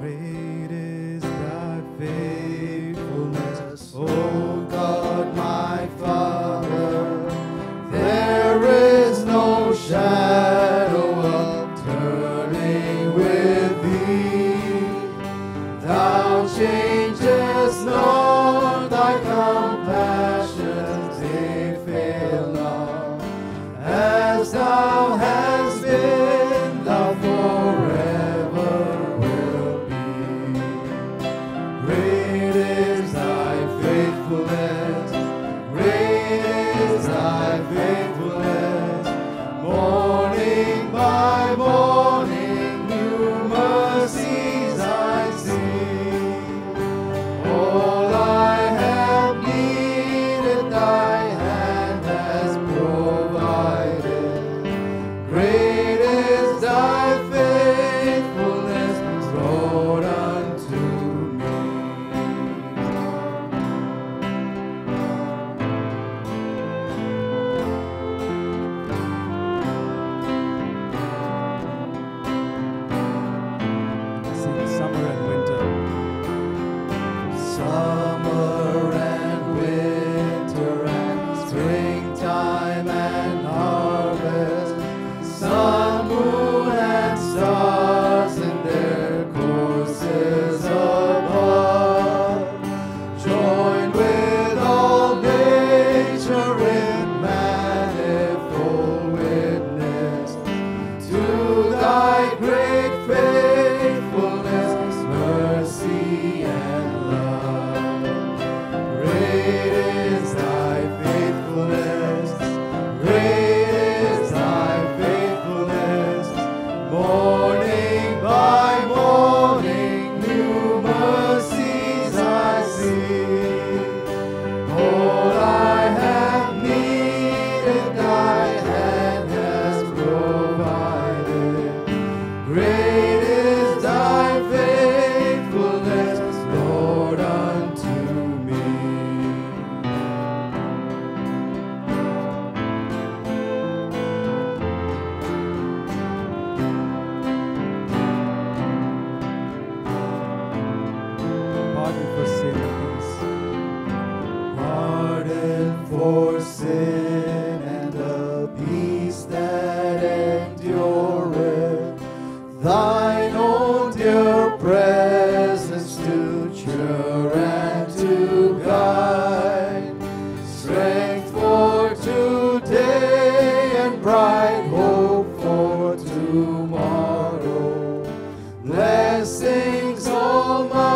Great Great is thy faithfulness, great presence to cheer and to guide, strength for today and bright hope for tomorrow. Blessings all my